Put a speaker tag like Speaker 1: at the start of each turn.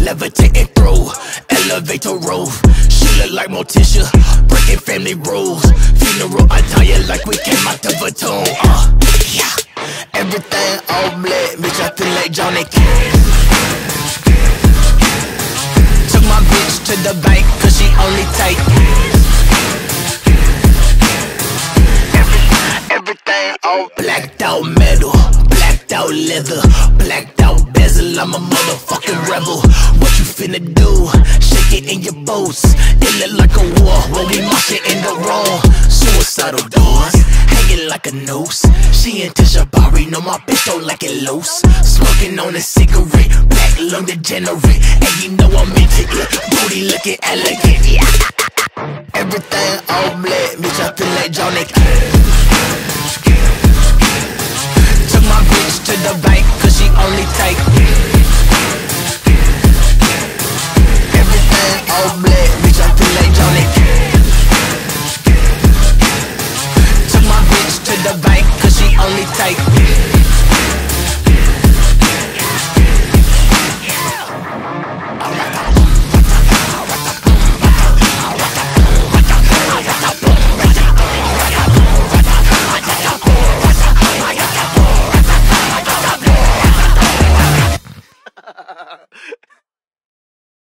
Speaker 1: levitating through elevator roof. She look like Morticia, breaking family rules. Funeral attire like we came out of a tomb. Uh, yeah, everything all black, bitch. I feel like Johnny Cash. Took my bitch to the bank, cause she only take Every- Everything all blacked out metal, blacked out leather, blacked out I'm a motherfucking rebel. What you finna do? Shake it in your boots. It look like a war when we march it in the room. Suicidal doors, hanging like a noose. She and Tisha Bari know my bitch don't like it loose. Smoking on a cigarette, black lung degenerate. And you know I'm into it. Booty looking elegant, yeah. Everything all black, bitch. I feel like Johnny Cash. only take Everything all black, bitch, I'm too late, Johnny Took my bitch to the bank, cause she only take